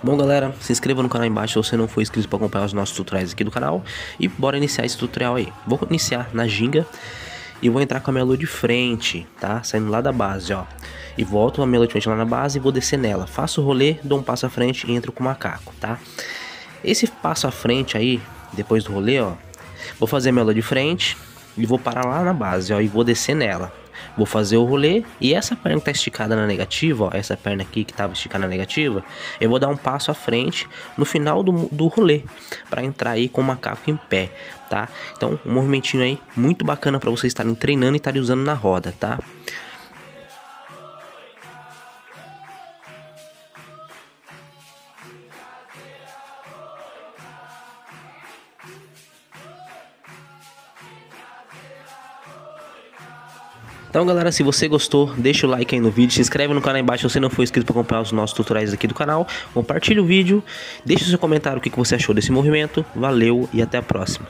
Bom galera, se inscreva no canal embaixo se você não for inscrito para acompanhar os nossos tutoriais aqui do canal. E bora iniciar esse tutorial aí. Vou iniciar na ginga e vou entrar com a minha lua de frente, tá? Saindo lá da base, ó. E volto a minha lua de frente lá na base e vou descer nela. Faço o rolê, dou um passo à frente e entro com o macaco, tá? Esse passo à frente aí, depois do rolê, ó Vou fazer a minha lua de frente e vou parar lá na base, ó E vou descer nela Vou fazer o rolê e essa perna que tá esticada na negativa, ó, essa perna aqui que tava esticada na negativa, eu vou dar um passo à frente no final do, do rolê para entrar aí com o macaco em pé, tá? Então, um movimentinho aí muito bacana para vocês estarem treinando e estarem usando na roda, tá? Então galera, se você gostou, deixa o like aí no vídeo, se inscreve no canal embaixo se você não for inscrito para acompanhar os nossos tutoriais aqui do canal, compartilhe o vídeo, deixe seu comentário o que você achou desse movimento, valeu e até a próxima.